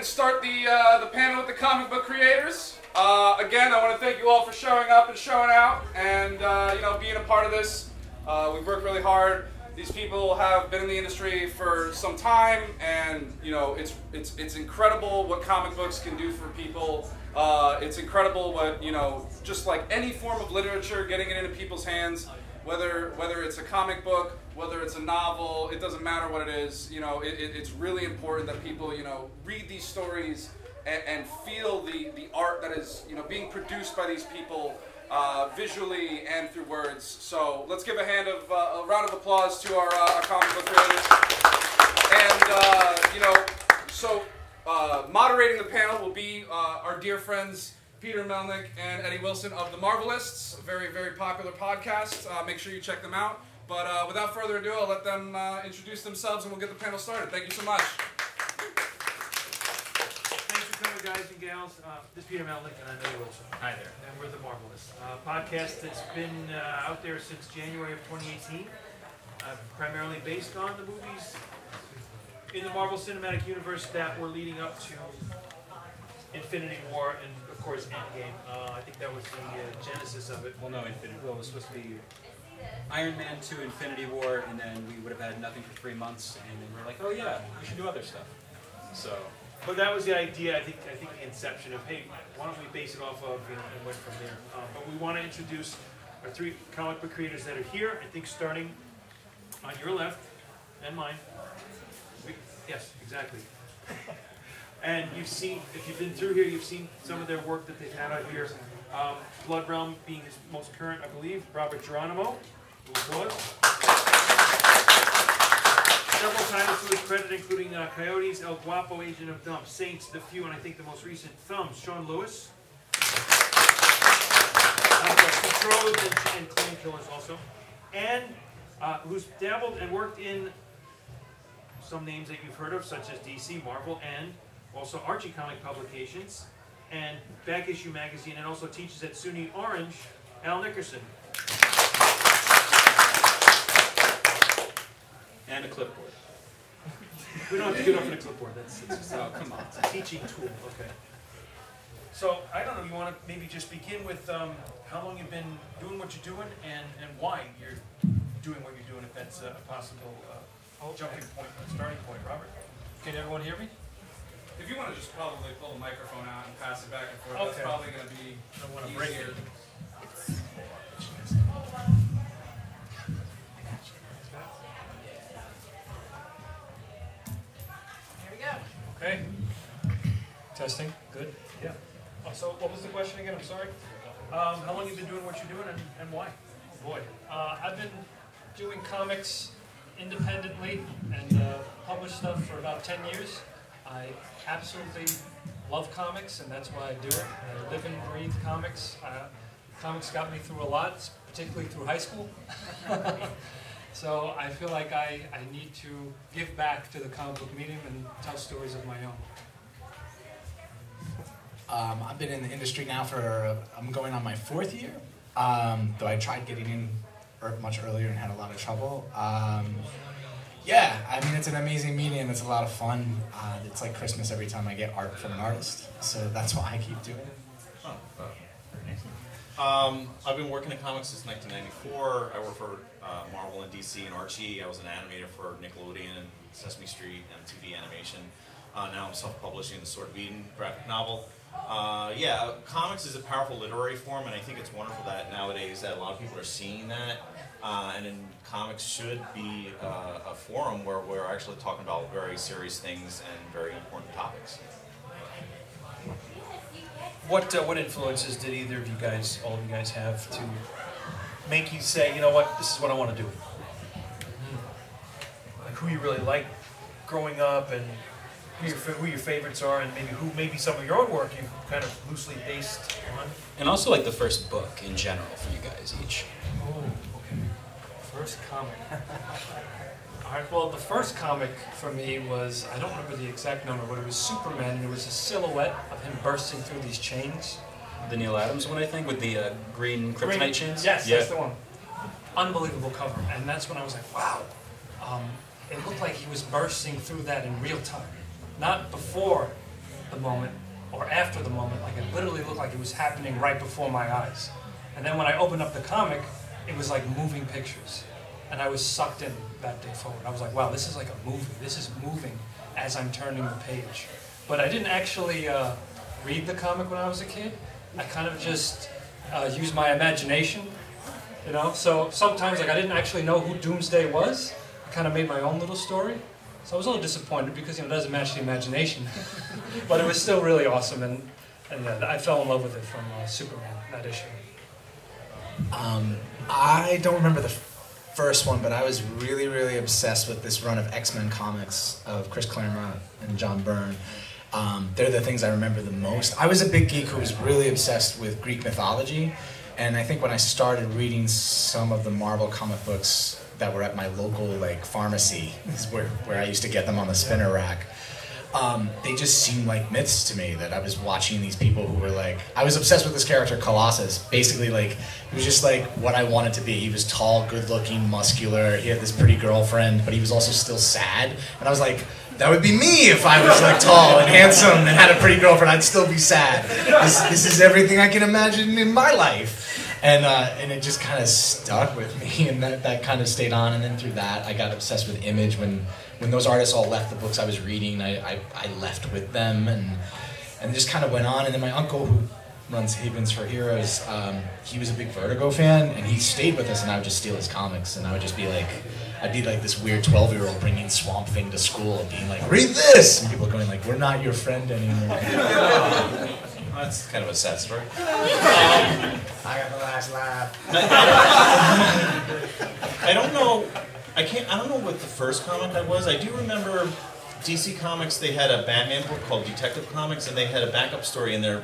and start the uh, the panel with the comic book creators. Uh, again, I want to thank you all for showing up and showing out, and uh, you know being a part of this. Uh, we've worked really hard. These people have been in the industry for some time, and you know it's it's it's incredible what comic books can do for people. Uh, it's incredible what you know, just like any form of literature, getting it into people's hands whether whether it's a comic book, whether it's a novel, it doesn't matter what it is. You know, it, it, it's really important that people you know read these stories and, and, feel the the art that is you know being produced by these people. Uh, visually and through words. So let's give a hand of uh, a round of applause to our, uh, our comic book creators. And uh, you know, so uh, moderating the panel will be uh, our dear friends Peter Melnick and Eddie Wilson of The Marvelists, a very, very popular podcast. Uh, make sure you check them out. But uh, without further ado, I'll let them uh, introduce themselves and we'll get the panel started. Thank you so much. Thanks for coming, guys and gals. Uh, this is Peter Melnick and I'm Eddie Wilson. Hi there. And we're The Marvelists. Uh, podcast that's been uh, out there since January of 2018, primarily based on the movies in the Marvel Cinematic Universe that were leading up to Infinity War and of course, Endgame. Uh, I think that was the uh, genesis of it. Well, no, Infinity Well, it was supposed to be Iron Man 2, Infinity War, and then we would have had nothing for three months, and then we're like, oh yeah, we should do other stuff. So. But that was the idea. I think. I think the inception of hey, why don't we base it off of you know and went from there. Um, but we want to introduce our three comic book creators that are here. I think starting on your left and mine. We, yes, exactly. And you've seen, if you've been through here, you've seen some of their work that they've had out here. Um, Blood Realm being his most current, I believe, Robert Geronimo. Several titles to his credit, including uh, Coyotes, El Guapo, Agent of Dump, Saints, The Few, and I think the most recent Thumbs, Sean Lewis. Betrothed and, and Claim Killers also. And uh, who's dabbled and worked in some names that you've heard of, such as DC, Marvel, and also Archie Comic Publications, and Back Issue Magazine, and also teaches at SUNY Orange, Al Nickerson. And a clipboard. we don't have to get off in a clipboard. That's, that's oh, come on. It's a teaching tool. Okay. So I don't know. You want to maybe just begin with um, how long you've been doing what you're doing, and and why you're doing what you're doing, if that's a possible uh, okay. jumping point, starting point. Robert. Can everyone hear me? If you want to just probably pull the microphone out and pass it back and forth, that's probably going to be I don't want to break it. Here we go. Okay. Testing. Good. Yeah. Oh, so what was the question again? I'm sorry. Um, how long you been doing what you're doing and, and why? Boy, uh, I've been doing comics independently and uh, published stuff for about 10 years. I absolutely love comics, and that's why I do it. I live and breathe comics. Uh, comics got me through a lot, particularly through high school. so I feel like I, I need to give back to the comic book medium and tell stories of my own. Um, I've been in the industry now for, I'm going on my fourth year, um, though I tried getting in much earlier and had a lot of trouble. Um, yeah, I mean, it's an amazing medium. It's a lot of fun. Uh, it's like Christmas every time I get art from an artist. So that's why I keep doing it. Oh, um, I've been working in comics since 1994. I work for uh, Marvel and DC and Archie. I was an animator for Nickelodeon and Sesame Street and 2D animation. Uh, now I'm self-publishing the Sword of Eden graphic novel. Uh, yeah, comics is a powerful literary form, and I think it's wonderful that nowadays that a lot of people are seeing that. Uh, and in comics should be uh, a forum where we're actually talking about very serious things and very important topics. What uh, what influences did either of you guys, all of you guys, have to make you say, you know what, this is what I want to do? Like who you really like growing up, and who your, who your favorites are, and maybe who maybe some of your own work you kind of loosely based on. And also like the first book in general for you guys each. First comic. All right, well, the first comic for me was, I don't remember the exact number, but it was Superman, and it was a silhouette of him bursting through these chains. The Neal Adams one, I think, with the uh, green kryptonite green, chains? Yes, yeah. that's the one. Unbelievable cover, and that's when I was like, wow. Um, it looked like he was bursting through that in real time. Not before the moment or after the moment. Like it literally looked like it was happening right before my eyes. And then when I opened up the comic, it was like moving pictures. And I was sucked in that day forward. I was like, wow, this is like a movie. This is moving as I'm turning the page. But I didn't actually uh, read the comic when I was a kid. I kind of just uh, used my imagination, you know? So sometimes like I didn't actually know who Doomsday was. I kind of made my own little story. So I was a little disappointed because you know, it doesn't match the imagination. but it was still really awesome and, and yeah, I fell in love with it from uh, Superman, that issue. Um, I don't remember the first one, but I was really, really obsessed with this run of X Men comics of Chris Claremont and John Byrne. Um, they're the things I remember the most. I was a big geek who was really obsessed with Greek mythology, and I think when I started reading some of the Marvel comic books that were at my local like pharmacy, is where, where I used to get them on the spinner rack um, they just seemed like myths to me that I was watching these people who were like I was obsessed with this character Colossus. Basically like he was just like what I wanted to be. He was tall good looking muscular. He had this pretty girlfriend but he was also still sad. And I was like that would be me if I was like tall and handsome and had a pretty girlfriend. I'd still be sad. This, this is everything I can imagine in my life and uh, and it just kind of stuck with me and that, that kind of stayed on and then through that I got obsessed with image when when those artists all left the books I was reading, I, I, I left with them and and just kind of went on. And then my uncle, who runs Havens for Heroes, um, he was a big Vertigo fan, and he stayed with us. And I would just steal his comics, and I would just be like, I'd be like this weird twelve year old bringing Swamp Thing to school and being like, read this, and people going like, we're not your friend anymore. That's kind of a sad story. I got the last laugh. I don't know. I can't. I don't know what the first comic I was. I do remember DC Comics. They had a Batman book called Detective Comics, and they had a backup story in there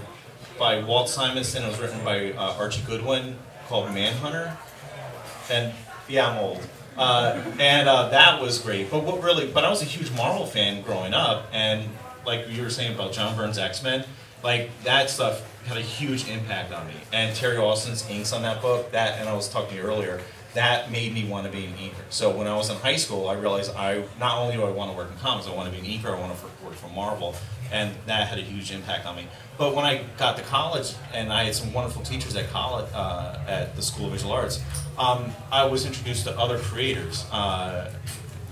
by Walt Simonson. It was written by uh, Archie Goodwin called Manhunter. And yeah, I'm old. Uh, and uh, that was great. But what really? But I was a huge Marvel fan growing up, and like you were saying about John Byrne's X Men, like that stuff had a huge impact on me. And Terry Austin's inks on that book, that, and I was talking to you earlier that made me want to be an inker. So when I was in high school, I realized I not only do I want to work in comics, I want to be an inker, I want to work for Marvel, and that had a huge impact on me. But when I got to college, and I had some wonderful teachers at college, uh, at the School of Visual Arts, um, I was introduced to other creators. Uh,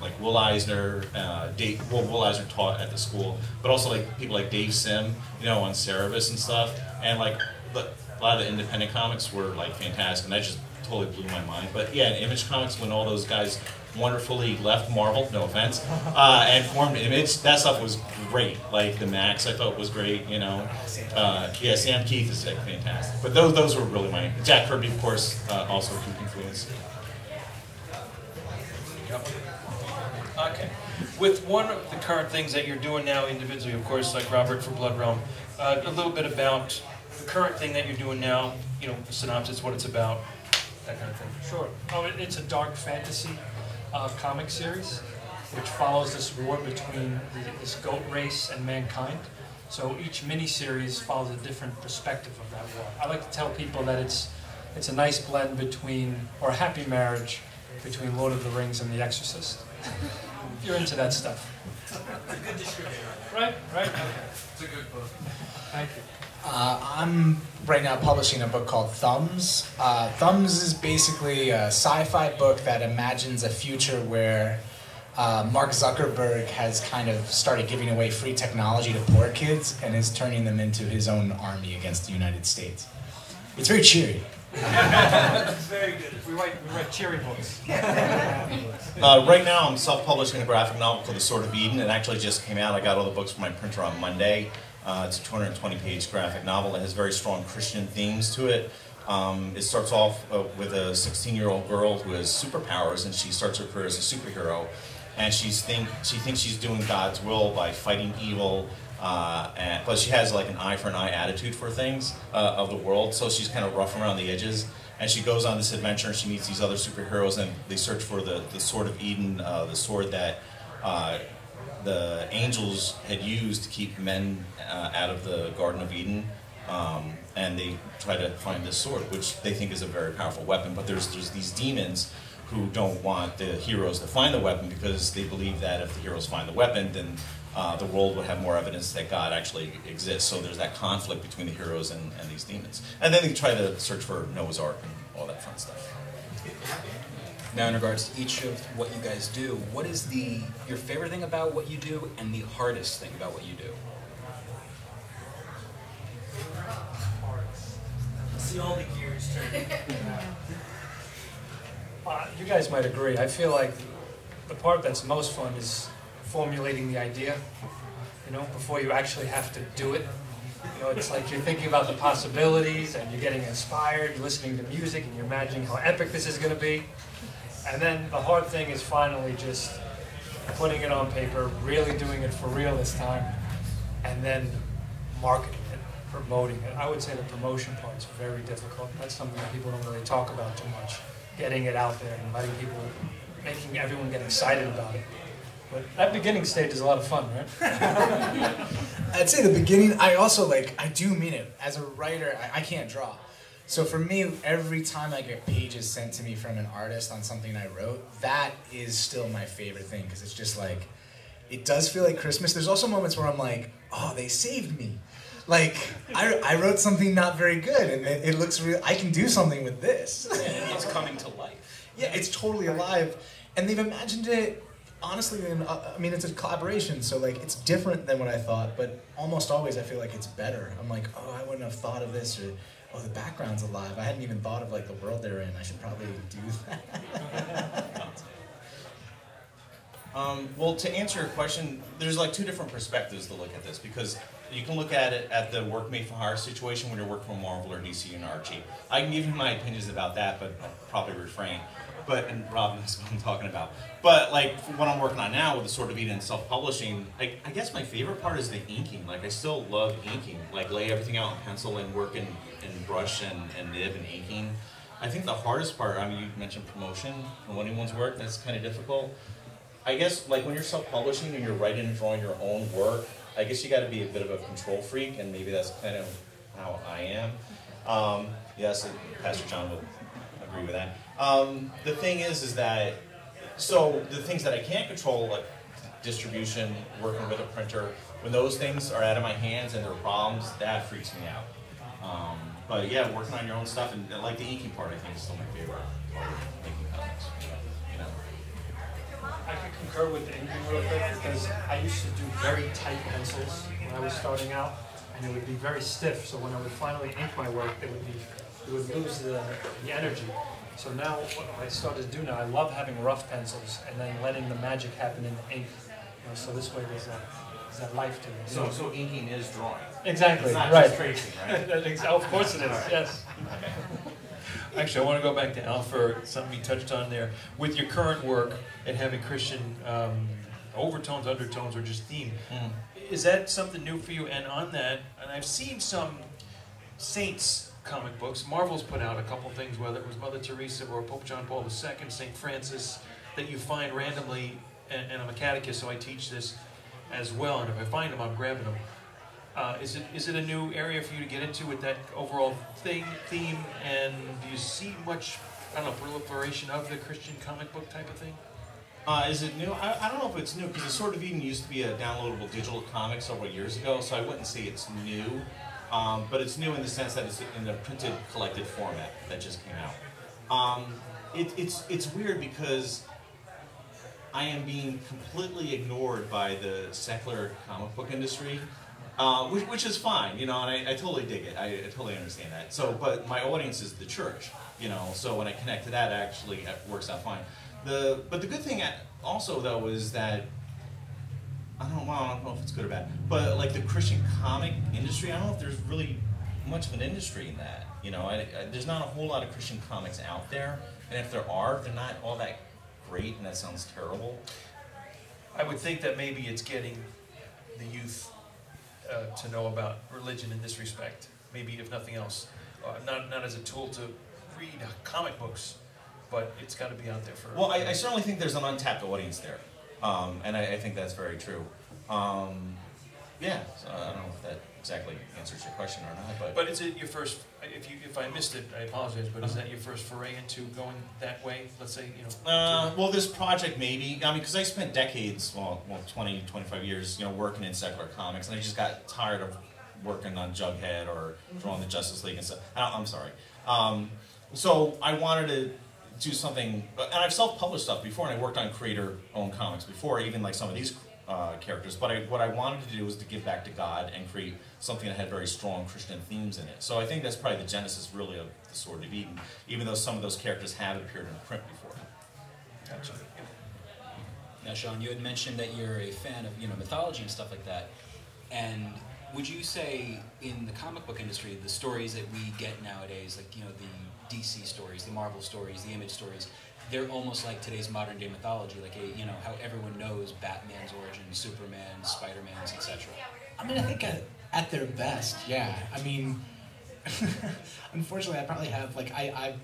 like Will Eisner, uh, Dave, well, Will Eisner taught at the school, but also like people like Dave Sim, you know, on Cerebus and stuff, and like a lot of the independent comics were like fantastic, and that just totally blew my mind. But yeah, in Image Comics, when all those guys wonderfully left Marvel, no offense, uh, and formed Image, that stuff was great. Like the Maxx, I thought was great. You know, uh, yeah, Sam Kieth is like, fantastic. But those those were really my Jack Kirby, of course, uh, also a huge influence. Okay. With one of the current things that you're doing now individually, of course, like Robert for Blood Realm, uh, a little bit about the current thing that you're doing now, you know, synopsis, what it's about, that kind of thing. Sure. Oh, it, it's a dark fantasy uh, comic series which follows this war between the, this goat race and mankind. So each mini-series follows a different perspective of that war. I like to tell people that it's it's a nice blend between, or a happy marriage between Lord of the Rings and The Exorcist. if you're into that stuff. It's a good distributor. Right, right. Okay. It's a good book. Thank you. Uh, I'm right now publishing a book called Thumbs. Uh, Thumbs is basically a sci-fi book that imagines a future where uh, Mark Zuckerberg has kind of started giving away free technology to poor kids and is turning them into his own army against the United States. It's very cheery. very good. We write, we write cheery books. Uh, right now, I'm self-publishing a graphic novel called The Sword of Eden. It actually just came out. I got all the books from my printer on Monday. Uh, it's a 220-page graphic novel. It has very strong Christian themes to it. Um, it starts off uh, with a 16-year-old girl who has superpowers, and she starts her career as a superhero. And she's think she thinks she's doing God's will by fighting evil, uh, and, but she has like an eye for an eye attitude for things uh, of the world. So she's kind of rough around the edges. And she goes on this adventure, and she meets these other superheroes, and they search for the, the sword of Eden, uh, the sword that uh, the angels had used to keep men uh, out of the Garden of Eden, um, and they try to find this sword, which they think is a very powerful weapon. But there's there's these demons who don't want the heroes to find the weapon because they believe that if the heroes find the weapon, then uh, the world would have more evidence that God actually exists. So there's that conflict between the heroes and, and these demons. And then they try to search for Noah's Ark and all that fun stuff. Now, in regards to each of what you guys do, what is the your favorite thing about what you do and the hardest thing about what you do? See all the gears turning. Uh, you guys might agree. I feel like the part that's most fun is formulating the idea. You know, before you actually have to do it. You know, it's like you're thinking about the possibilities and you're getting inspired, you're listening to music and you're imagining how epic this is going to be. And then the hard thing is finally just putting it on paper, really doing it for real this time, and then marketing it, promoting it. I would say the promotion part is very difficult. That's something that people don't really talk about too much. Getting it out there and letting people, making everyone get excited about it. But that beginning stage is a lot of fun, right? I'd say the beginning. I also like. I do mean it. As a writer, I, I can't draw. So for me, every time I get pages sent to me from an artist on something I wrote, that is still my favorite thing because it's just like, it does feel like Christmas. There's also moments where I'm like, oh, they saved me. Like I, I wrote something not very good, and it, it looks real. I can do something with this. And it's coming to life. Yeah, it's totally alive, and they've imagined it. Honestly, uh, I mean, it's a collaboration, so like it's different than what I thought. But almost always, I feel like it's better. I'm like, oh, I wouldn't have thought of this, or oh, the background's alive. I hadn't even thought of like the world they're in. I should probably do that. Um, well, to answer your question, there's like two different perspectives to look at this because you can look at it at the work made for hire situation when you're working for Marvel or DC and Archie. I can give you my opinions about that, but I'll probably refrain. But and Rob knows what I'm talking about. But like what I'm working on now with the Sword of Eden self-publishing, I, I guess my favorite part is the inking. Like I still love inking. Like lay everything out in pencil and work in, in brush and, and nib and inking. I think the hardest part, I mean, you mentioned promotion from anyone's work. That's kind of difficult. I guess like when you're self-publishing and you're writing and drawing your own work, I guess you got to be a bit of a control freak, and maybe that's kind of how I am. Um, yes, Pastor John would agree with that. Um, the thing is, is that so the things that I can't control, like distribution, working with a printer, when those things are out of my hands and there are problems, that freaks me out. Um, but yeah, working on your own stuff and, like the inking part, I think is still my favorite part of making comics. You know. I could concur with the inking real quick because I used to do very tight pencils when I was starting out, and it would be very stiff. So when I would finally ink my work, it would be it would lose the, the energy. So now what I started to do now, I love having rough pencils and then letting the magic happen in the ink. You know, so this way there's that there's that life to it. So, so inking is drawing. exactly It's not right. just tracing, right? Of course it is. Yes. Actually, I want to go back to Al for something you touched on there. With your current work and having Christian um, overtones, undertones, or just theme, Mm. is that something new for you? And on that, and I've seen some saints comic books. Marvel's put out a couple things, whether it was Mother Teresa or Pope John Paul II, Saint Francis, that you find randomly. And, and I'm a catechist, so I teach this as well. And if I find them, I'm grabbing them. Uh, is it is it a new area for you to get into with that overall thing theme? And do you see much I don't know proliferation of the Christian comic book type of thing? Uh, is it new? I, I don't know if it's new because the Sword of Eden used to be a downloadable digital comic several years ago, so I wouldn't say it's new. Um, but it's new in the sense that it's in the printed collected format that just came out. Um, it, it's it's weird because I am being completely ignored by the secular comic book industry, uh, which, which is fine, you know, and I, I totally dig it. I, I totally understand that. So, but my audience is the church, you know, so when I connect to that, actually it works out fine. The but the good thing also though is that I don't, well, I don't know if it's good or bad, but like the Christian comic industry, I don't know if there's really much of an industry in that. You know, I, there's not a whole lot of Christian comics out there, and if there are, they're not all that great, and that sounds terrible. I would think that maybe it's getting the youth uh, to know about religion in this respect. Maybe if nothing else, uh, not not as a tool to read comic books, but it's got to be out there for. Well, I, I certainly think there's an untapped audience there, um, and I, I think that's very true. Um, yeah, so I don't know if that exactly answers your question or not, but. But is it your first, if you, if I missed it, I apologize, but is that your first foray into going that way? Let's say, you know. Uh, well, this project maybe. I mean, because I spent decades, well, well, 20, 25 years, you know, working in secular comics, and I just got tired of working on Jughead or drawing the Justice League and stuff. I, I'm sorry. Um, so I wanted to do something, and I've self-published stuff before, and I worked on creator-owned comics before, even like some of these uh, characters. But I, what I wanted to do was to give back to God and create something that had very strong Christian themes in it. So I think that's probably the genesis, really, of the Sword of Eden, even though some of those characters have appeared in print before. Gotcha. Now, Sean, you had mentioned that you're a fan of you know mythology and stuff like that. And would you say in the comic book industry, the stories that we get nowadays, like you know the DC stories, the Marvel stories, the Image stories, they're almost like today's modern day mythology, like a you know how everyone knows Batman's origin, Superman, Spider Man's, etc. I mean, I think at, at their best, yeah. I mean, unfortunately, I probably have like I, I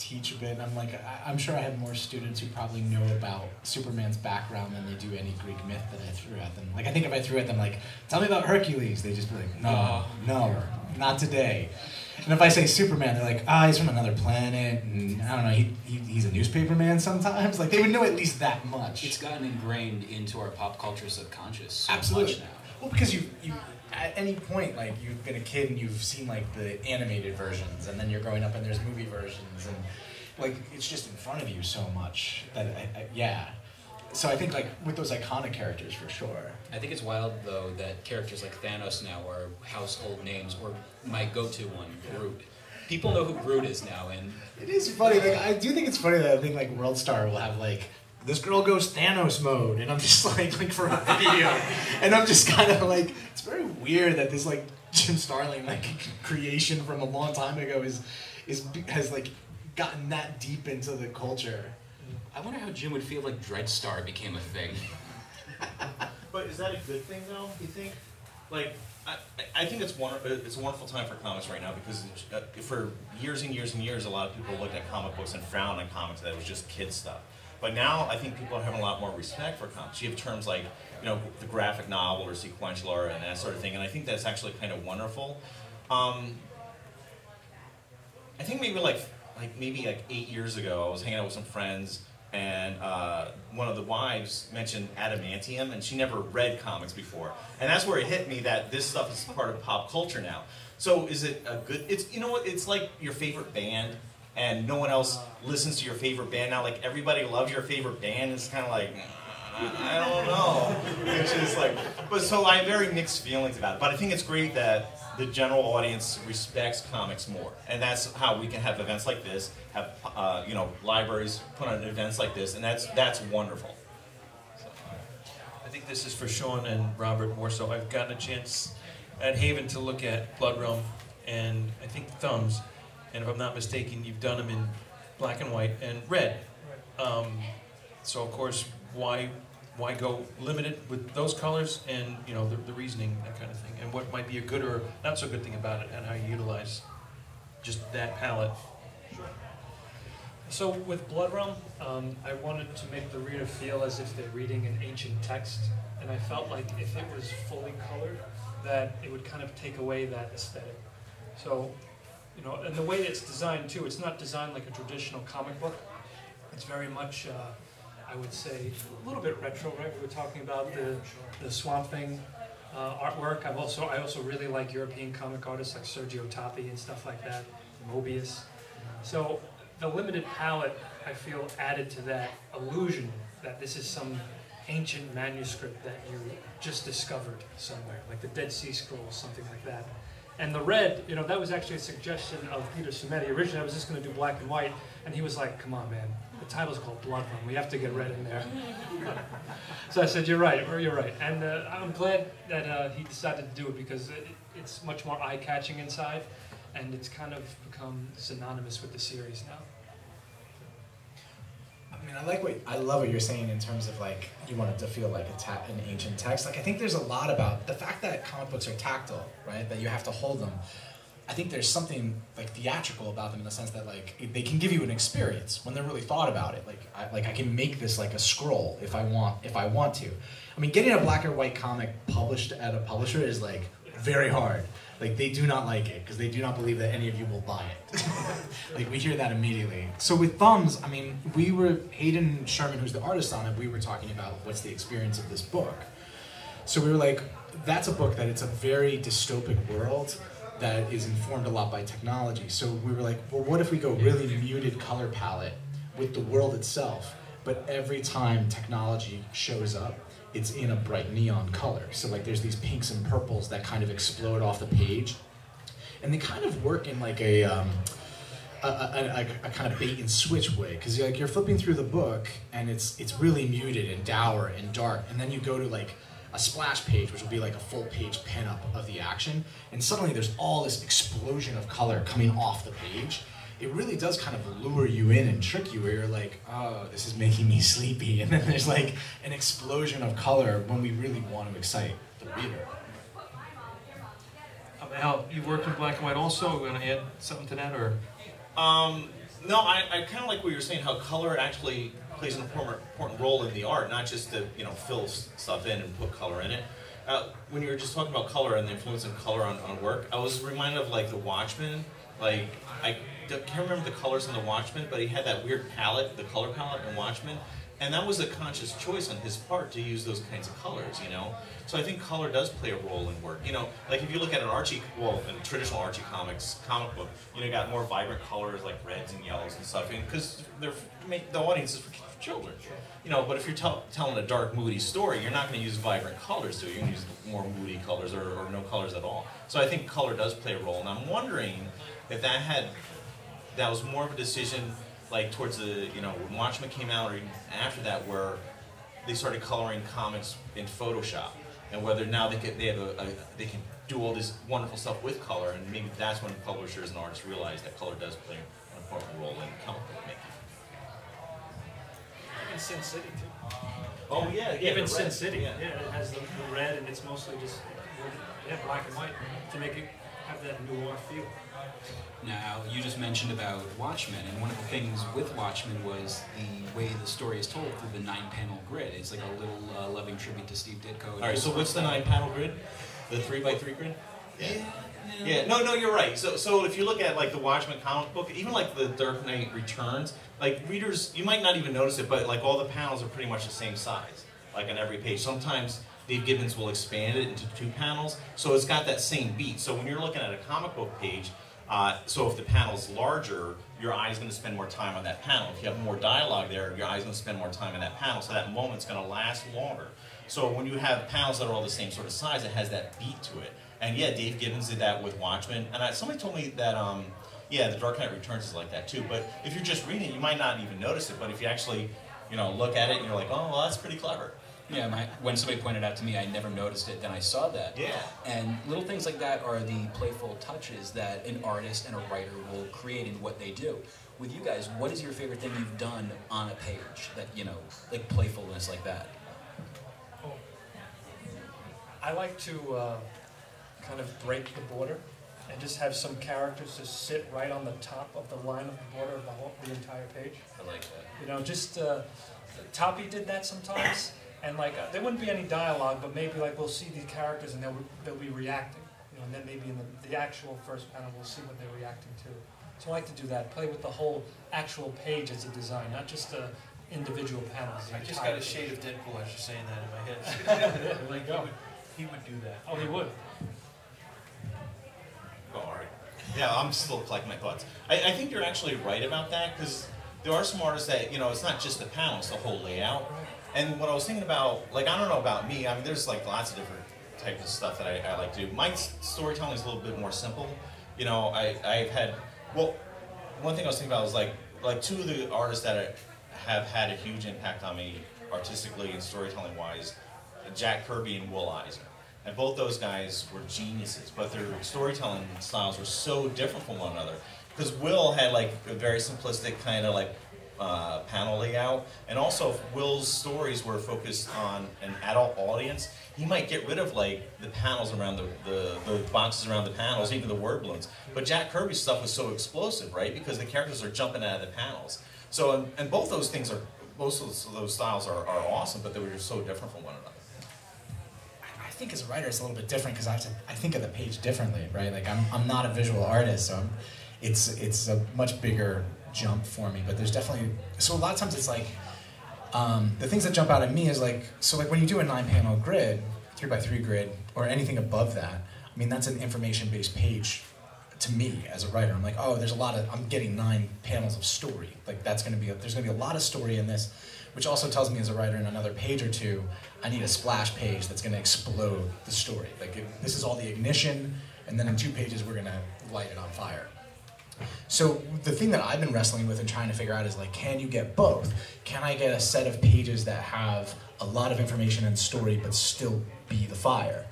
teach a bit. And I'm like I, I'm sure I have more students who probably know about Superman's background than they do any Greek myth that I threw at them. Like I think if I threw at them like, tell me about Hercules, they just be like, no, no, not today. And if I say Superman, they're like, ah, he's from another planet, and I don't know, he, he, he's a newspaper man sometimes. Like they would know at least that much. It's gotten ingrained into our pop culture subconscious so Absolutely. much now. Well, because you you at any point like you've been a kid and you've seen like the animated versions, and then you're growing up and there's movie versions, and like it's just in front of you so much that I, I, yeah. So I think like with those iconic characters for sure. I think it's wild though that characters like Thanos now are household names, or my go-to one, Groot. People know who Groot is now, and It is funny. Like I do think it's funny that I think like World Star will have like this girl goes Thanos mode, and I'm just like like for a video, and I'm just kind of like it's very weird that this like Jim Starlin like creation from a long time ago is is has like gotten that deep into the culture. I wonder how Jim would feel like Dreadstar became a thing. But is that a good thing, though? You think? Like, I, I think it's wonderful. It's a wonderful time for comics right now because uh, for years and years and years, a lot of people looked at comic books and frowned on comics that it was just kid stuff. But now I think people are having a lot more respect for comics. You have terms like, you know, the graphic novel or sequential art and that sort of thing, and I think that's actually kind of wonderful. Um, I think maybe like like maybe like eight years ago, I was hanging out with some friends, and uh, one of the wives mentioned adamantium, and she never read comics before, and that's where it hit me that this stuff is part of pop culture now. So is it a good? It's you know what? It's like your favorite band, and no one else listens to your favorite band now. Like everybody loves your favorite band. It's kind of like. I don't know. It's just like, but so I have very mixed feelings about it. But I think it's great that the general audience respects comics more, and that's how we can have events like this, have uh, you know libraries put on events like this, and that's that's wonderful. I think this is for Sean and Robert more so. I've gotten a chance at Haven to look at Blood Realm and I think Thumbs, and if I'm not mistaken, you've done them in black and white and red. Um, so of course, why why go limited with those colors and you know the, the reasoning that kind of thing, and what might be a good or not so good thing about it, and how you utilize just that palette. So with Blood Realm, um, I wanted to make the reader feel as if they're reading an ancient text, and I felt like if it was fully colored, that it would kind of take away that aesthetic. So, you know, and the way it's designed too, it's not designed like a traditional comic book. It's very much, uh, I would say, a little bit retro, right? We were talking about the, the Swamp Thing uh, artwork. I've also, I also really like European comic artists like Sergio Toppi and stuff like that, Moebius. So the limited palette, I feel, added to that illusion that this is some ancient manuscript that you just discovered somewhere, like the Dead Sea Scrolls, something like that. And the red, you know, that was actually a suggestion of Peter Simeti. Originally, I was just going to do black and white, and he was like, "Come on, man, title's called Blood Realm. We have to get red in there." so I said, "You're right, you're right," and uh, I'm glad that uh, he decided to do it because it, it's much more eye-catching inside, and it's kind of become synonymous with the series now. I mean, I like what I love what you're saying in terms of like you want it to feel like an ancient text. Like I think there's a lot about the fact that comic books are tactile, right? That you have to hold them. I think there's something like theatrical about them in the sense that like they can give you an experience when they're really thought about it. Like I, like I can make this like a scroll if I want if I want to. I mean, getting a black or white comic published at a publisher is like very hard. Like they do not like it because they do not believe that any of you will buy it. like we hear that immediately. So with thumbs, I mean, we were Hayden Sherman, who's the artist on it. We were talking about what's the experience of this book. So we were like, that's a book that it's a very dystopic world that is informed a lot by technology. So we were like, well, what if we go really muted color palette with the world itself, but every time technology shows up, it's in a bright neon color. So like there's these pinks and purples that kind of explode off the page. And they kind of work in like a, um, a, a, a, a, kind of bait and switch way because like you're flipping through the book and it's it's really muted and dour and dark and then you go to like a splash page which will be like a full page pinup of the action and suddenly there's all this explosion of color coming off the page it really does kind of lure you in and trick you where you're like, oh, this is making me sleepy. And then there's like an explosion of color when we really want to excite the reader. Um, Al, you worked in black and white also. We want to add something to that, or? Um, no, I, I kind of like what you were saying. How color actually plays an important, important role in the art, not just to you know fill stuff in and put color in it. Uh, when you were just talking about color and the influence of color on, on work, I was reminded of like The Watchmen. Like I can't remember the colors in the Watchmen, but he had that weird palette, the color palette in Watchmen, and that was a conscious choice on his part to use those kinds of colors, you know? So I think color does play a role in work. You know, like if you look at an Archie, well, in traditional Archie comics, comic book, you know, got more vibrant colors like reds and yellows and stuff, because they're the audience is for children. You know, but if you're tell, telling a dark, moody story, you're not going to use vibrant colors, you? You're going to use more moody colors or, or no colors at all. So I think color does play a role, and I'm wondering if that had that was more of a decision like towards the you know when Watchmen came out or after that where they started coloring comics in Photoshop and whether now they can they have a, a, they can do all this wonderful stuff with color and maybe that's when publishers and artists realize that color does play an important role in comic book making. In Sin City too. Oh yeah, yeah. Even Sin City, yeah. yeah. it has the, the red and it's mostly just yeah black and white to make it have that noir feel. Now, you just mentioned about Watchmen, and one of the things with Watchmen was the way the story is told through the nine-panel grid. It's like a little uh, loving tribute to Steve Ditko. All right, so what's the nine-panel grid? The three-by-three grid? Yeah. Yeah, no, no, you're right. So, so if you look at like the Watchmen comic book, even like the Dark Knight Returns, like readers, you might not even notice it, but like all the panels are pretty much the same size, like on every page. Sometimes Dave Gibbons will expand it into two panels, so it's got that same beat. So when you're looking at a comic book page, uh, so if the panel's larger, your eye's going to spend more time on that panel. If you have more dialogue there, your eye's going to spend more time on that panel, so that moment's going to last longer. So when you have panels that are all the same sort of size, it has that beat to it. And yeah, Dave Gibbons did that with Watchmen. And I, somebody told me that, um, yeah, The Dark Knight Returns is like that too. But if you're just reading it, you might not even notice it. But if you actually, you know, look at it and you're like, oh, well, that's pretty clever. Yeah, my, when somebody pointed out to me, I never noticed it. Then I saw that. Yeah. And little things like that are the playful touches that an artist and a writer will create in what they do. With you guys, what is your favorite thing you've done on a page that you know, like playfulness like that? Oh, I like to uh, kind of break the border and just have some characters just sit right on the top of the line of the border of the, whole, the entire page. I like that. You know, just uh, Toppi did that sometimes and like uh, there wouldn't be any dialogue, but maybe like we'll see these characters and they'll they'll be reacting, you know, and then maybe in the, the actual first panel we'll see what they're reacting to. So I like to do that, play with the whole actual page as a design, not just the individual panels. I just got a shade of Deadpool as you're saying that in my head. like he would, he would do that. Oh, he would. Yeah, I'm still collecting my thoughts. I, I think you're actually right about that because there are some artists that you know it's not just the panel, it's the whole layout. And what I was thinking about, like, I don't know about me, I mean, there's like lots of different types of stuff that I, I like to do. My storytelling is a little bit more simple. You know, I, I've had, well, one thing I was thinking about was like, like two of the artists that have had a huge impact on me artistically and storytelling wise, Jack Kirby and Will Eisner. And both those guys were geniuses, but their storytelling styles were so different from one another. Because Will had like a very simplistic kind of like uh, panel layout. And also, Will's stories were focused on an adult audience, he might get rid of like the panels around the, the, the boxes around the panels, even the word balloons. But Jack Kirby's stuff was so explosive, right? Because the characters are jumping out of the panels. So, and, and both those things are, both of those, styles are, are awesome, but they were so different from one another. I think as a writer, it's a little bit different because I have to. I think of the page differently, right? Like I'm, I'm not a visual artist, so I'm, it's it's a much bigger jump for me. But there's definitely so a lot of times it's like um, the things that jump out at me is like so like when you do a nine panel grid, three by three grid, or anything above that. I mean that's an information based page to me as a writer. I'm like, oh, there's a lot of I'm getting nine panels of story. Like that's gonna be a, there's gonna be a lot of story in this, which also tells me as a writer in another page or two, I need a splash page that's gonna explode the story. Like this is all the ignition, and then in two pages we're gonna light it on fire. So the thing that I've been wrestling with and trying to figure out is like, can you get both? Can I get a set of pages that have a lot of information and story, but still be the fire?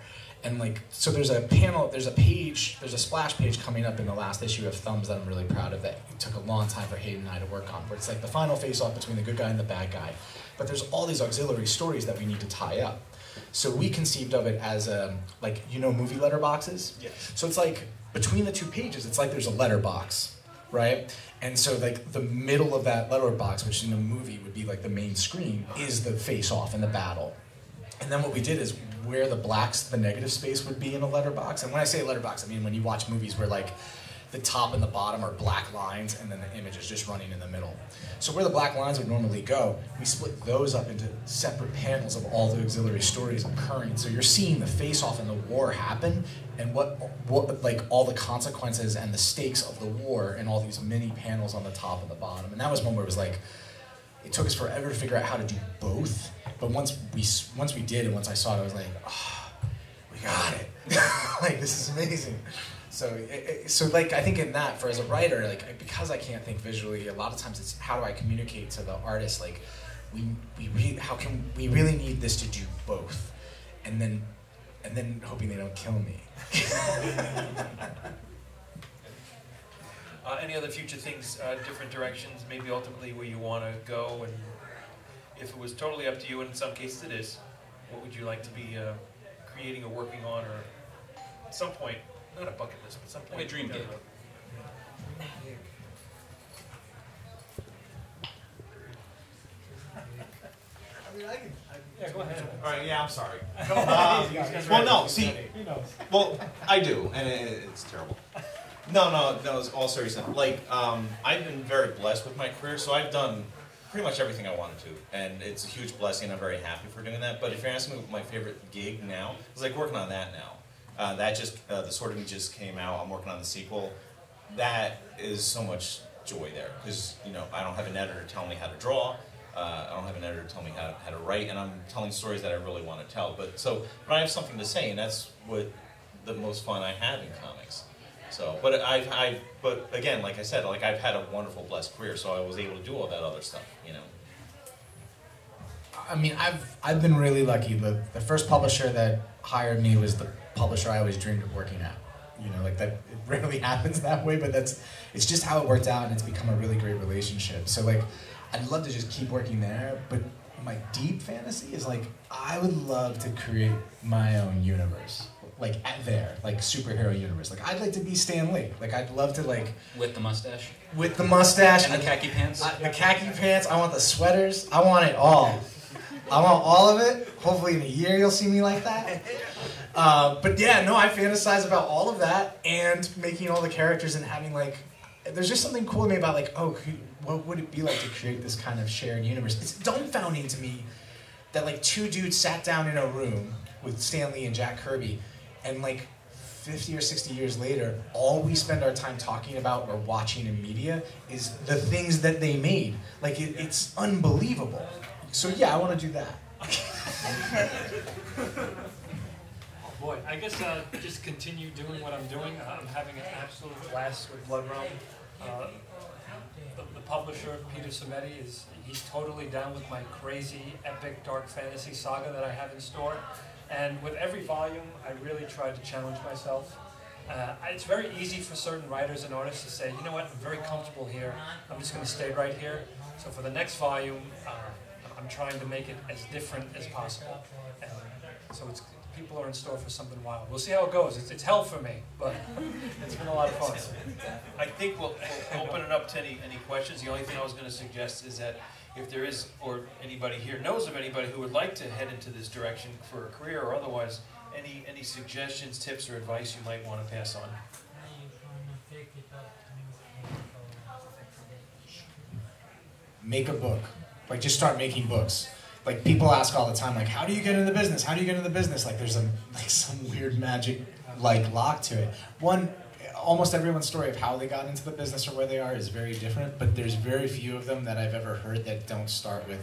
And like, so there's a panel, there's a page, there's a splash page coming up in the last issue of Thumbs that I'm really proud of that it took a long time for Hayden and I to work on, where it's like the final face off between the good guy and the bad guy. But there's all these auxiliary stories that we need to tie up. So we conceived of it as a, like, you know, movie letterboxes? Yes. So it's like between the two pages, it's like there's a letterbox, right? And so like the middle of that letterbox, which in a movie would be like the main screen, is the face off and the battle. And then what we did is where the blacks, the negative space would be in a letterbox. And when I say letterbox, I mean when you watch movies where like the top and the bottom are black lines and then the image is just running in the middle. So where the black lines would normally go, we split those up into separate panels of all the auxiliary stories occurring. So you're seeing the face-off and the war happen and what, what like all the consequences and the stakes of the war and all these mini panels on the top and the bottom. And that was one where it was like, it took us forever to figure out how to do both. But once we once we did and once I saw it, I was like, oh, we got it. like this is amazing. So, so like I think in that, for as a writer, like because I can't think visually, a lot of times it's how do I communicate to the artist? Like, we we re- how can we really need this to do both, and then and then hoping they don't kill me. Uh, any other future things, uh, different directions, maybe ultimately where you want to go? And if it was totally up to you, and in some cases it is, what would you like to be uh, creating or working on, or at some point, not a bucket list, but some point. A dream down the gig. road? Yeah, go ahead. All right, yeah, I'm sorry. Go Um, well, no, see, Well, I do, and it, it's terrible. No, no, no. It's all seriousness. Like, um, I've been very blessed with my career, so I've done pretty much everything I wanted to, and it's a huge blessing. I'm very happy for doing that. But if you're asking me what my favorite gig now, it's like working on that now. Uh, that just uh, the sort of just came out. I'm working on the sequel. That is so much joy there because you know I don't have an editor telling me how to draw. Uh, I don't have an editor telling me how, how to write, and I'm telling stories that I really want to tell. But so, but I have something to say, and that's what the most fun I have in comics. So, but I've, I've, but again, like I said, like I've had a wonderful, blessed career, so I was able to do all that other stuff, you know. I mean, I've I've been really lucky. The the first publisher that hired me was the publisher I always dreamed of working at. You know, like that. It rarely happens that way, but that's it's just how it worked out, and it's become a really great relationship. So like, I'd love to just keep working there, but my deep fantasy is like I would love to create my own universe, like at there, like superhero universe. Like I'd like to be Stan Lee. Like I'd love to like With the mustache with the mustache and the khaki pants. I, the khaki pants. I want the sweaters. I want it all. I want all of it. Hopefully, in a year, you'll see me like that. Uh, but yeah, no, I fantasize about all of that and making all the characters and having like. There's just something cool to me about like, oh, could- what would it be like to create this kind of shared universe? It's dumbfounding to me that like two dudes sat down in a room with Stan Lee and Jack Kirby, and like 50 or 60 years later, all we spend our time talking about or watching in media is the things that they made. Like, it, it's unbelievable. So, yeah, I want to do that. Boy, I guess uh, just continue doing what I'm doing. I'm having an absolute blast with Blood Realm. Uh, the, the publisher, Peter Simeti, is he's totally down with my crazy, epic, dark fantasy saga that I have in store. And with every volume, I really try to challenge myself. Uh, it's very easy for certain writers and artists to say, you know what, I'm very comfortable here. I'm just going to stay right here. So for the next volume, uh, I'm trying to make it as different as possible. And so it's people are in store for something wild. We'll see how it goes. It's, it's hell for me, but it's been a lot of fun. I think we'll, we'll open it up to any, any questions. The only thing I was gonna suggest is that if there is, or anybody here knows of anybody who would like to head into this direction for a career or otherwise, any, any suggestions, tips, or advice you might want to pass on? make a book. Like just start making books. Like people ask all the time, like, how do you get into the business? How do you get into the business? Like there's a like some weird magic like lock to it. One almost everyone's story of how they got into the business or where they are is very different, but there's very few of them that I've ever heard that don't start with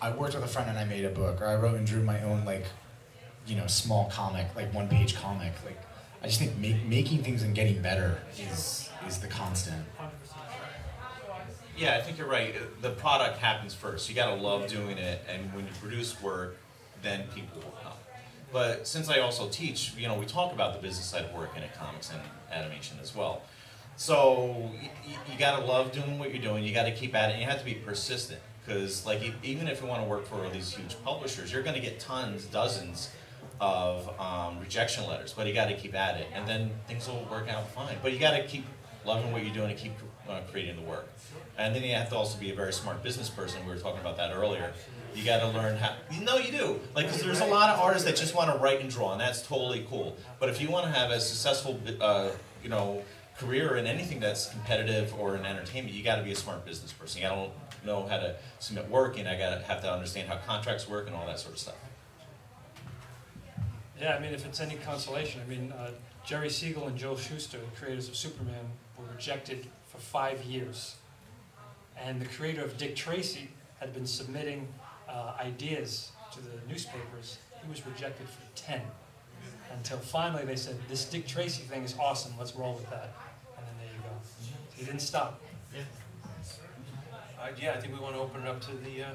I worked with a friend and I made a book, or I wrote and drew my own like, you know, small comic, like one page comic. Like I just think make, making things and getting better is is the constant. Yeah, I think you're right. The product happens first. You gotta love doing it, and when you produce work, then people will come. But since I also teach, you know, we talk about the business side of working at comics and animation as well. So you, you gotta love doing what you're doing. You gotta keep at it. You have to be persistent because, like, even if you want to work for these huge publishers, you're gonna get tons, dozens of um, rejection letters. But you gotta keep at it, and then things will work out fine. But you gotta keep loving what you're doing and keep uh, creating the work. And then you have to also be a very smart business person. We were talking about that earlier. You got to learn how. You know, you do. Like, there's a lot of artists that just want to write and draw, and that's totally cool. But if you want to have a successful, uh, you know, career in anything that's competitive or in entertainment, you got to be a smart business person. You got to know how to submit work, and I got to have to understand how contracts work and all that sort of stuff. Yeah, I mean, if it's any consolation, I mean, uh, Jerry Siegel and Joe Shuster, the creators of Superman, were rejected for five years. And the creator of Dick Tracy had been submitting uh, ideas to the newspapers. He was rejected for 10. Until finally they said, this Dick Tracy thing is awesome, let's roll with that. And then there you go. He didn't stop. Uh, yeah, I think we want to open it up to the uh,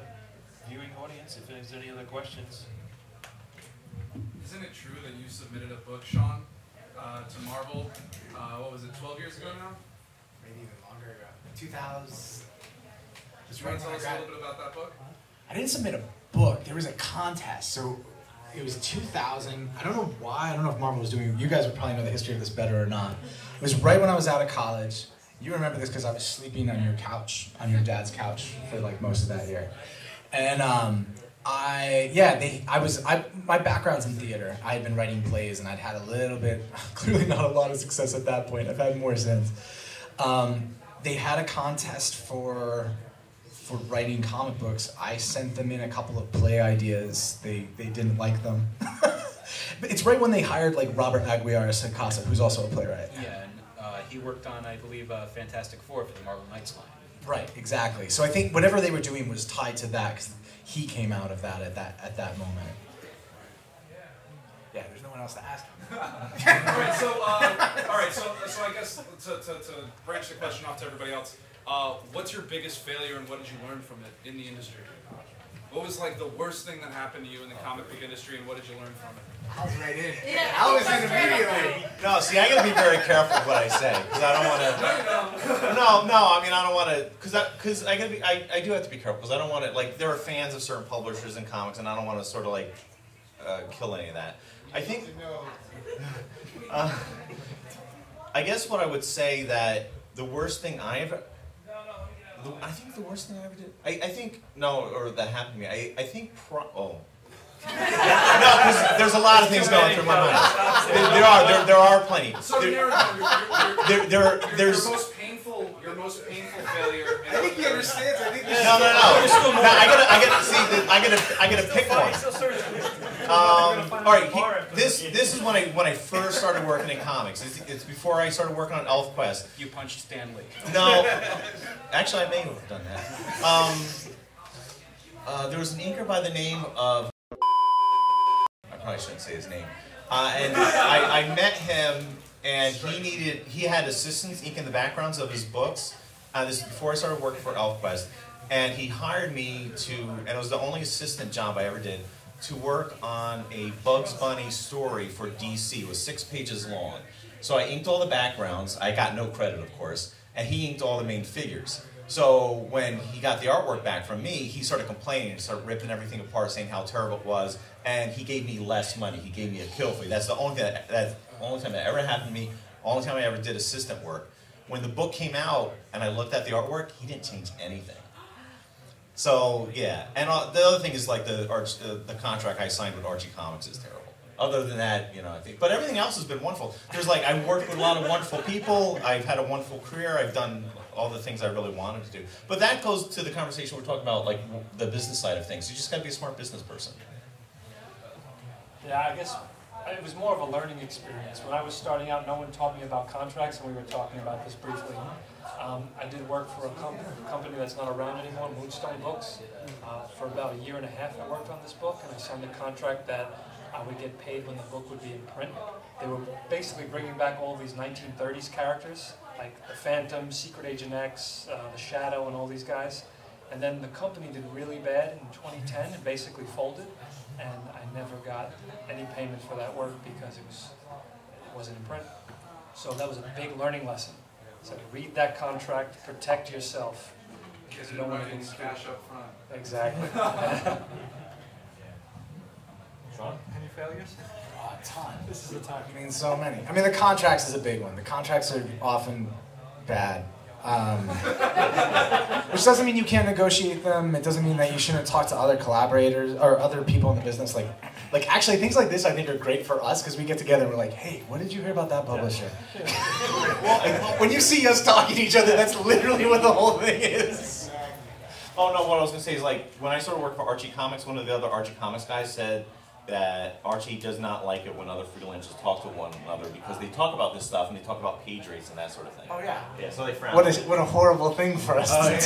viewing audience if there's any other questions. Isn't it true that you submitted a book, Sean, uh, to Marvel? Uh, what was it, 12 years ago now? Maybe even longer ago. 2000. Just you want to tell us a little bit about that book? I didn't submit a book. There was a contest. So it was 2000. I don't know why. I don't know if Marvel was doing. You guys would probably know the history of this better or not. It was right when I was out of college. You remember this because I was sleeping on your couch, on your dad's couch, for like most of that year. And um, I, yeah, they, I was, I, my background's in theater. I had been writing plays, and I'd had a little bit, clearly not a lot of success at that point. I've had more since. Um, they had a contest for for writing comic books. I sent them in a couple of play ideas. They they didn't like them. But it's right when they hired like Robert Aguirre-Sacasa, who's also a playwright. Yeah, and uh, he worked on, I believe, uh, Fantastic Four for the Marvel Knights line. Right, exactly. So I think whatever they were doing was tied to that because he came out of that at that at that moment. Yeah, there's no one else to ask. all right, so uh, all right, so so I guess to, to, to branch the question off to everybody else, uh, what's your biggest failure and what did you learn from it in the industry? What was like the worst thing that happened to you in the comic book industry, and what did you learn from it? I was right in. Yeah, I was in immediately. No, see, I gotta be very careful with what I say because I don't want to. No, no, I mean I don't want to because I because I gotta be I, I do have to be careful because I don't want to like there are fans of certain publishers and comics and I don't want to sort of like uh, kill any of that. I think. Uh, I guess what I would say that the worst thing I ever. The, I think the worst thing I ever did. I, I think no, or that happened to me. I I think pro. Oh. no, because there's a lot of things going through my mind. There, there are there, there are plenty. So There- narrow down your, your, there, there, your, there's your most painful, your most painful failure. I think he understands. I think no, no, no. no I gotta, I gotta see. I gotta, I gotta pick one. Um, all right, he- this, this is when I, when I first started working in comics. It's, it's before I started working on ElfQuest. You punched Stan Lee. No, actually, I may have done that. Um, uh, there was an inker by the name of. I probably shouldn't say his name. Uh, and I, I met him, and he needed. He had assistants inking the backgrounds of his books. Uh, this is before I started working for ElfQuest, and he hired me to, and it was the only assistant job I ever did, to work on a Bugs Bunny story for DC. It was six pages long. So I inked all the backgrounds. I got no credit, of course, and he inked all the main figures. So when he got the artwork back from me, he started complaining and started ripping everything apart, saying how terrible it was. And he gave me less money. He gave me a kill fee. That's the only thing that, that's the only time that ever happened to me. Only time I ever did assistant work. When the book came out and I looked at the artwork, he didn't change anything. So yeah, and uh, the other thing is like the arch, uh, the contract I signed with Archie Comics is terrible. other than that, you know, I think. But everything else has been wonderful. There's like I've worked with a lot of wonderful people. I've had a wonderful career. I've done all the things I really wanted to do. But that goes to the conversation we're talking about, like the business side of things. You just got to be a smart business person. Yeah, I guess it was more of a learning experience. When I was starting out, no one taught me about contracts, and we were talking about this briefly. Um, I did work for a company, a company that's not around anymore, Moonstone Books. Uh, for about a year and a half, I worked on this book, and I signed a contract that I would get paid when the book would be in print. They were basically bringing back all these 1930s characters, like the Phantom, Secret Agent X, uh, the Shadow, and all these guys. And then the company did really bad in 2010 and basically folded and I never got any payment for that work because it was it wasn't in print. So that was a big learning lesson. So read that contract, protect yourself, because you don't want to Money get cash up front. Exactly. Sean? Any failures? Oh, a ton. this is the time. I mean, so many. I mean, the contracts is a big one. The contracts are often bad. Um, which doesn't mean you can't negotiate them. It doesn't mean that you shouldn't talk to other collaborators or other people in the business. Like, like actually, things like this I think are great for us because we get together and we're like, "Hey, what did you hear about that publisher?" Like, when you see us talking to each other, that's literally what the whole thing is. Oh no, what I was gonna say is like when I started working for Archie Comics, one of the other Archie Comics guys said that Archie does not like it when other freelancers talk to one another because they talk about this stuff and they talk about page rates and that sort of thing. Oh yeah. Yeah, so they frown. What a what a horrible thing for us Oh, to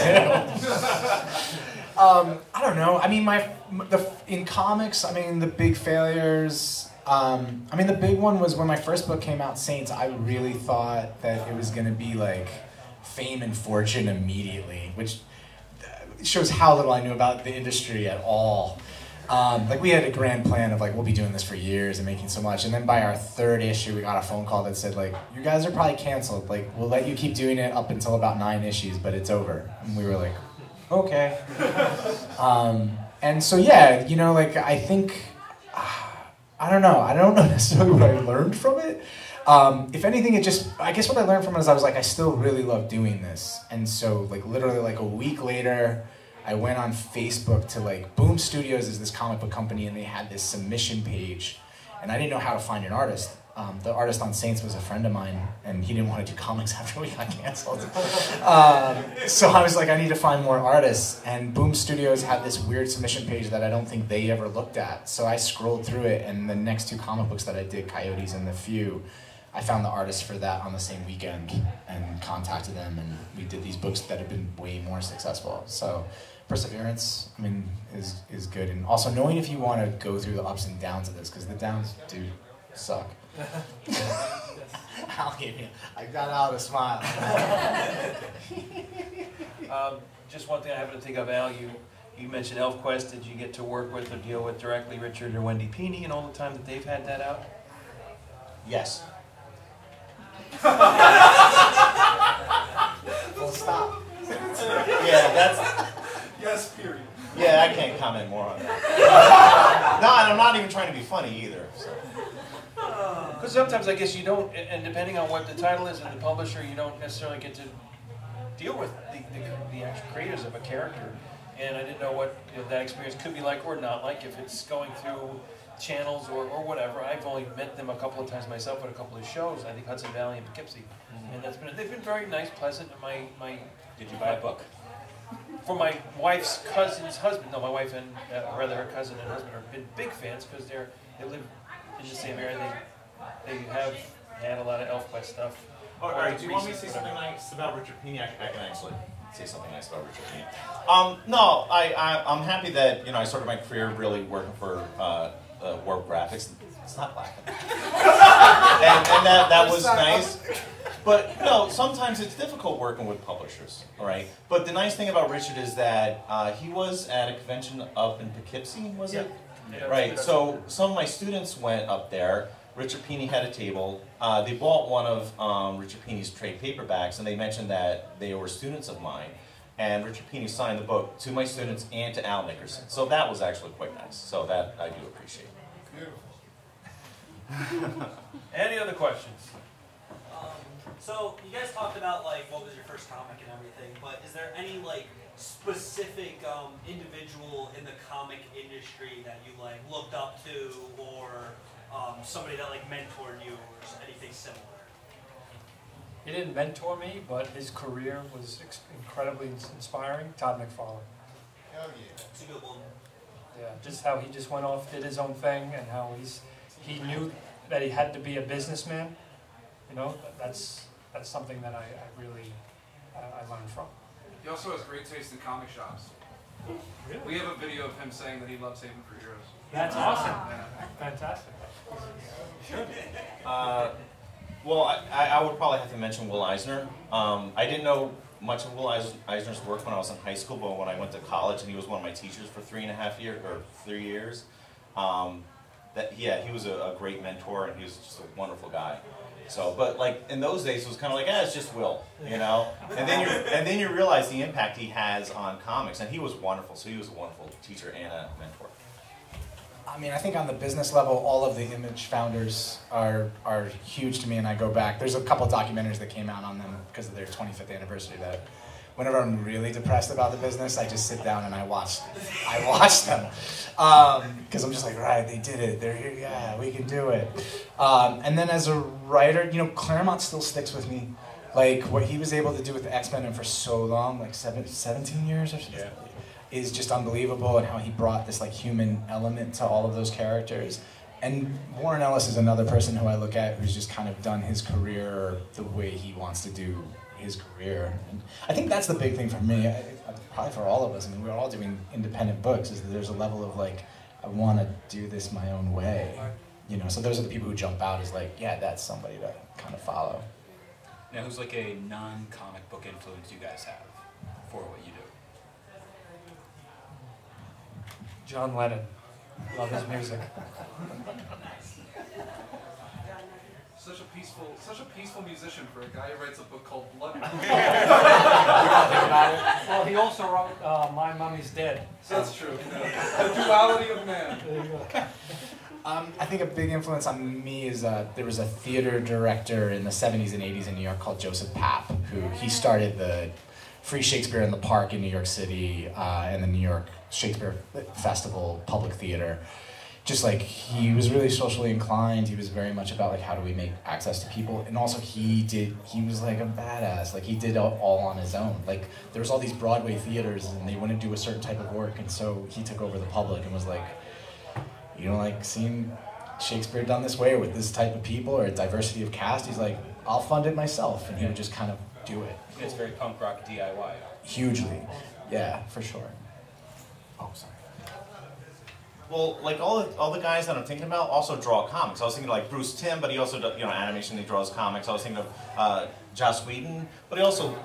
do. um, I don't know. I mean, my the in comics. I mean, the big failures. Um, I mean, the big one was when my first book came out, Saints. I really thought that it was going to be like fame and fortune immediately, which shows how little I knew about the industry at all. Um, like we had a grand plan of like we'll be doing this for years and making so much, and then by our third issue, we got a phone call that said like you guys are probably canceled. Like we'll let you keep doing it up until about nine issues, but it's over. And we were like, okay. um, and so yeah, you know, like I think I don't know. I don't know necessarily what I learned from it. Um, if anything, it just, I guess what I learned from it is I was like, I still really love doing this. And so, like, literally, like a week later, I went on Facebook to like Boom Studios is this comic book company, and they had this submission page, and I didn't know how to find an artist. Um, the artist on Saints was a friend of mine, and he didn't want to do comics after we got canceled. um, so I was like, I need to find more artists, and Boom Studios had this weird submission page that I don't think they ever looked at. So I scrolled through it, and the next two comic books that I did, Coyotes and The Few, I found the artist for that on the same weekend and contacted them, and we did these books that have been way more successful. So perseverance, I mean, is is good, and also knowing if you want to go through the ups and downs of this, because the downs do suck. Al gave me. I got out a smile. Um, just one thing I happen to think of, Al, you, you mentioned ElfQuest. Did you get to work with or deal with directly Richard or Wendy Pini and all the time that they've had that out? Yes. Full stop. Yeah, that's. Yes, period. Yeah, I can't comment more on that. no, and I'm not even trying to be funny either. So. Uh. Because sometimes I guess you don't, and and depending on what the title is and the publisher, you don't necessarily get to deal with the, the, the actual creators of a character. And I didn't know what you know, that experience could be like or not like if it's going through channels or, or whatever. I've only met them a couple of times myself at a couple of shows. I think Hudson Valley and Poughkeepsie, mm-hmm. and that's been they've been very nice, pleasant. And my my Did you buy a book? for my wife's cousin's husband. No, my wife and uh, rather her cousin and husband have been big fans because they're they live in the same area. They they have had a lot of ElfQuest stuff. All right, do you want me to say something nice about Richard Pini? I, I can actually say something nice about Richard Pini. Um, no, I, I, I'm happy that, you know, I started my career really working for uh, uh, Warp Graphics. It's not laughing. and, and that, that was nice. But, you know, sometimes it's difficult working with publishers, all right? But the nice thing about Richard is that uh, he was at a convention up in Poughkeepsie, was it? Yeah. Right, so some of my students went up there. Richard Pini had a table. Uh, they bought one of um, Richard Pini's trade paperbacks, and they mentioned that they were students of mine. And Richard Pini signed the book to my students and to Al Nickerson. So that was actually quite nice. So that I do appreciate. Any other questions? Um, so you guys talked about like what was your first comic and everything, but is there any like specific um, individual in the comic industry that you like looked up to or um, somebody that like mentored you or anything similar? He didn't mentor me, but his career was ex- incredibly inspiring. Todd McFarlane. It's a good one. Yeah, just how he just went off, did his own thing, and how he's he knew that he had to be a businessman. You know, that's that's something that I, I really I, I learned from. He also has great taste in comic shops. Really? We have a video of him saying that he loves Haven for Heroes. That's awesome. Yeah. Fantastic. Uh, well, I, I I would probably have to mention Will Eisner. Um, I didn't know much of Will Eisner's work when I was in high school, but when I went to college and he was one of my teachers for three and a half years or three years, um, that yeah, he was a, a great mentor and he was just a wonderful guy. So, but like in those days, it was kind of like, ah, it's just Will, you know. And then you and then you realize the impact he has on comics, and he was wonderful. So he was a wonderful teacher and a mentor. I mean, I think on the business level, all of the image founders are are huge to me, and I go back. There's a couple of documentaries that came out on them because of their 25th anniversary. That whenever I'm really depressed about the business, I just sit down and I watch I watch them because I'm just like, right, they did it. They're here. Yeah, we can do it. Um, and then as a writer, you know, Claremont still sticks with me. Like what he was able to do with X Men and for so long, like seven, 17 years or something is just unbelievable and how he brought this like human element to all of those characters. And Warren Ellis is another person who I look at who's just kind of done his career the way he wants to do his career. And I think that's the big thing for me, I, I- probably for all of us. I mean, we're all doing independent books. Is that there's a level of like, I want to do this my own way. You know, so those are the people who jump out as like, yeah, that's somebody to kind of follow. Now, who's like a non-comic book influence you guys have for what you do? John Lennon. Love his music. Such a peaceful, such a peaceful musician for a guy who writes a book called Blood. Well, he also wrote uh, My Mummy's Dead. That's true. The duality of man. There you go. Um, I think a big influence on me is uh, there was a theater director in the 70s and 80s in New York called Joseph Papp, who he started the Free Shakespeare in the Park in New York City uh, and the New York Shakespeare Festival Public Theater. Just like he was really socially inclined, he was very much about like how do we make access to people, and also he did he was like a badass, like he did all, all on his own. Like there was all these Broadway theaters and they wouldn't do a certain type of work, and so he took over the public and was like, you know, like seeing Shakespeare done this way or with this type of people or a diversity of cast, he's like, I'll fund it myself. And he would just kind of do it It's very punk rock DIY. hugely. Yeah, for sure. Oh, sorry. Well, like all the, all the guys that I'm thinking about also draw comics. I was thinking like Bruce Timm, but he also does, you know animation. He draws comics. I was thinking of uh, Joss Whedon, but he also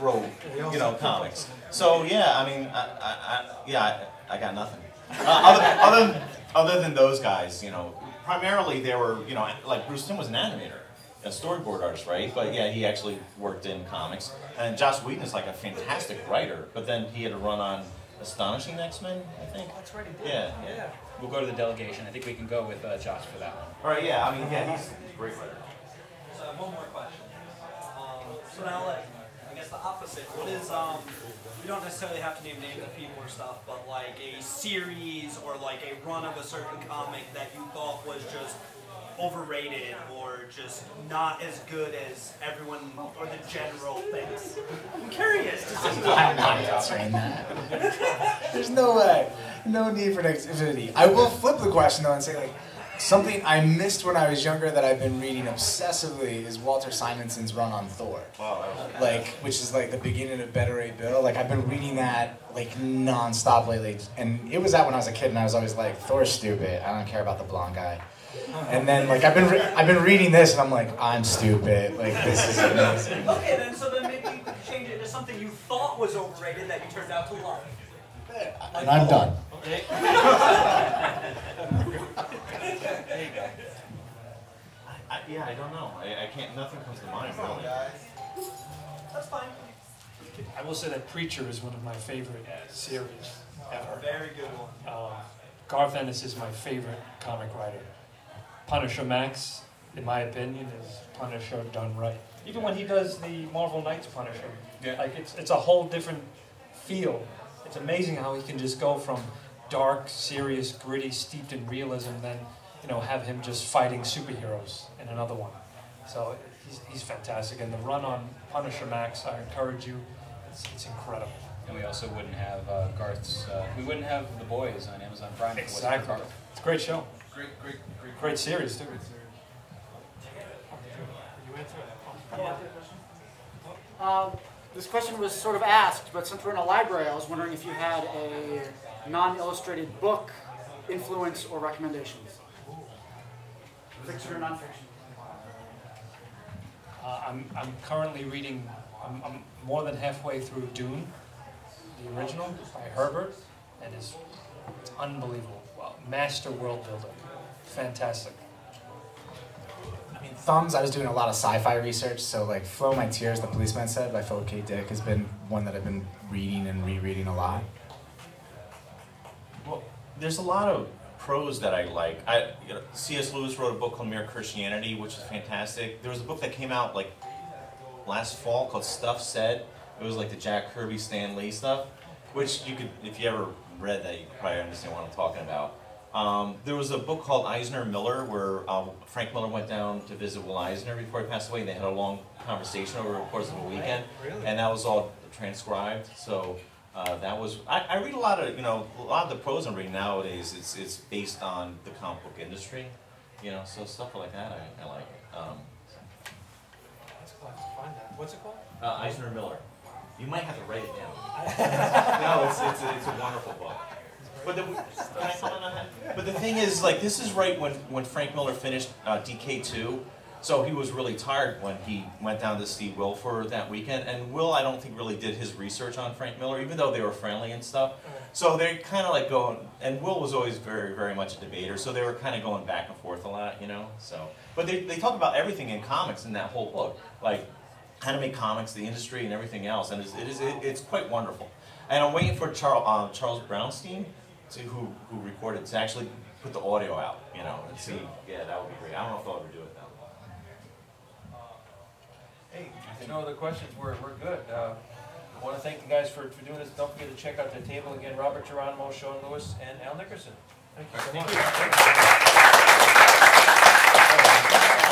wrote you know comics. So yeah, I mean, I, I, I yeah, I, I got nothing. Uh, other, other other than those guys, you know, primarily they were you know like Bruce Timm was an animator. A storyboard artist, right? But yeah, he actually worked in comics. And Joss Whedon is like a fantastic writer, but then he had to run on Astonishing X-Men, I think. That's right, he did. Yeah. Yeah. We'll go to the delegation. I think we can go with uh, Josh for that one. All right, yeah, I mean, yeah, he's a great writer. So I have one more question. Um, so now, like, I guess the opposite. What is um? We don't necessarily have to name names of people or stuff, but like a series or like a run of a certain comic that you thought was just overrated or just not as good as everyone or the general thinks. I'm curious to see. I'm not answering that. There's no way. No need for negativity. I will flip the question though and say like something I missed when I was younger that I've been reading obsessively is Walter Simonson's run on Thor. Oh, wow, that was Like, which is like the beginning of Beta Ray Bill. Like I've been reading that like nonstop lately, and it was that when I was a kid, and I was always like, Thor's stupid. I don't care about the blonde guy. And then like I've been re- I've been reading this, and I'm like, I'm stupid. Like this is amazing. Okay, then so then maybe you change it to something you thought was overrated that you turned out to love. And I'm done. I, yeah, I don't know. I, I can't. Nothing comes to mind really. That's fine. I will say that Preacher is one of my favorite series ever. Very good one. Uh, Garth Ennis is my favorite comic writer. Punisher Max, in my opinion, is Punisher done right. Even when he does the Marvel Knights Punisher, Yeah. like it's it's a whole different feel. It's amazing how he can just go from dark, serious, gritty, steeped in realism, than you know, have him just fighting superheroes in another one. So he's, he's fantastic. And the run on Punisher Max, I encourage you, it's, it's incredible. And we also wouldn't have uh, Garth's. Uh, we wouldn't have the boys on Amazon Prime. if it wasn't Exactly. It's a great show. Great, great, great. Great series, too. Um, this question was sort of asked, but since we're in a library, I was wondering if you had a non-illustrated book influence or recommendations. Fiction or nonfiction? Uh, I'm, I'm currently reading, I'm, I'm more than halfway through Dune, the original by Herbert, and it's, it's unbelievable. Well, master world building. Fantastic. I mean, thumbs. I was doing a lot of sci-fi research, so like "Flow My Tears," the policeman said by Philip K. Dick has been one that I've been reading and rereading a lot. There's a lot of prose that I like. I, you know, C.S. Lewis wrote a book called Mere Christianity, which is fantastic. There was a book that came out like last fall called Stuff Said. It was like the Jack Kirby, Stan Lee stuff, which you could, if you ever read that, you could probably understand what I'm talking about. Um, there was a book called Eisner Miller where um, Frank Miller went down to visit Will Eisner before he passed away, and they had a long conversation over the course of a weekend, and that was all transcribed. So uh, that was I, I read a lot of you know a lot of the prose I'm reading nowadays. It's it's based on the comic book industry, you know. So stuff like that I, I like. Um, What's it called? uh, Eisner Miller. You might have to write it down. no, it's, it's, a, it's a wonderful book. But the, can I on that? But the thing is, like, this is right when, when Frank Miller finished uh, DK2. So he was really tired when he went down to see Will for that weekend. And Will, I don't think, really did his research on Frank Miller, even though they were friendly and stuff. So they're kind of like going, and Will was always very, very much a debater. So they were kind of going back and forth a lot, you know. So, but they, they talk about everything in comics in that whole book, like how to make comics, the industry, and everything else. And it's, it is, it, it's quite wonderful. And I'm waiting for Charles, uh, Charles Brownstein, to, who, who recorded, to actually put the audio out, you know, and see. Yeah, that would be great. I don't know if they'll ever do it though. Hey, if no other questions, we're, we're good. Uh, I want to thank you guys for, for doing this. Don't forget to check out the table again. Robert Geronimo, Sean Lewis, and Al Nickerson. Thank you so much.